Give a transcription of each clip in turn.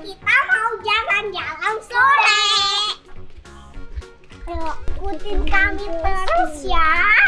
kita mau jalan-jalan sore. Yuk, ikutin kami terus ya.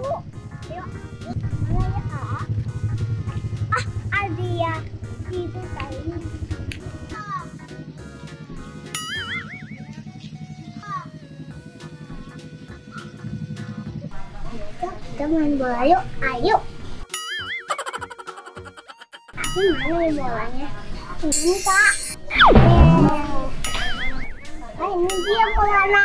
Yuk. Yuk. Mana ya? Ah, ada ya. Itu tadi. Kita main bola yuk, ayo. Tapi mana ya bolanya? Ini kak. Ah, ini dia bolanya.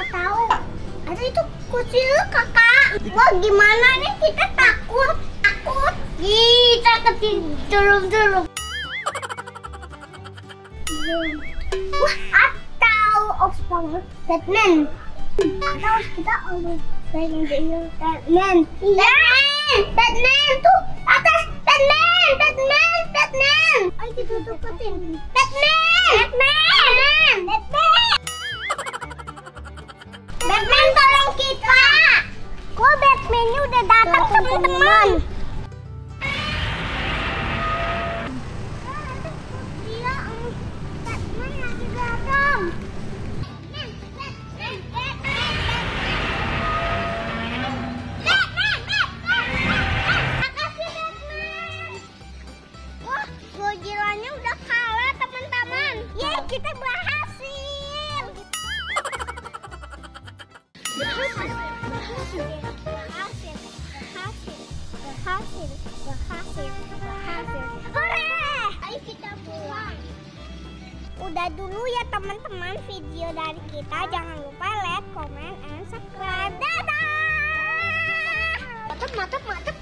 Kakak tahu. Ada itu kucing kakak. Wah, gimana nih kita takut? Takut. Kita ketiduran Wah, atau Ops. Batman. Atau kita pengen dia Batman. Batman! Batman tuh atas Batman! Batman! Batman! Ayo kita deketin. Batman! Batman! Batman! Kita berhasil. Berhasil. Udah dulu ya teman-teman video dari kita. Jangan lupa like, comment, and subscribe. Dadah! Mantap, mantap, mantap.